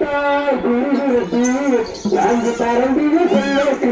விட்டார் குண்டு வெட்டி நான்கு பரம்பிய செல்வக்கு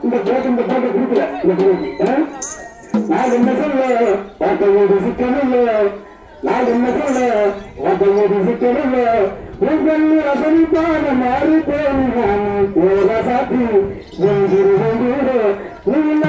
இந்த போட்டு இந்த போட்டு கொடுக்கல. நான் என்ன சொல்ல? பார்க்க சிக்கணும் இல்லை நாடென்ன சொல்ல ஒவ்வொரு சிக்கலில் உங்கள் ரசனிப்பான மாறி போகிறான் போல சாத்தி ஒன்று ஒன்று நீங்கள்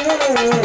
Thank you.